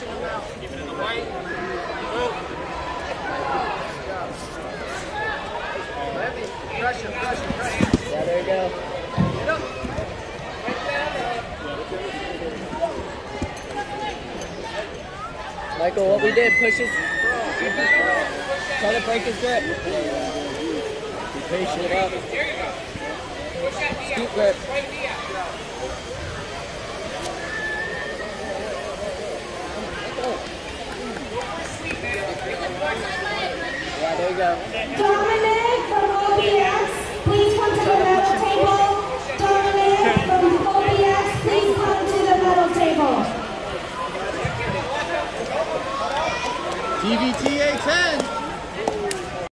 pushing them out. Keep it in the white. Move. Pressure, pressure, pressure. Yeah, There you go. Dominic from OBX, please come to the medal table. Dominic from OBX, please come to the medal table. TVTA 10.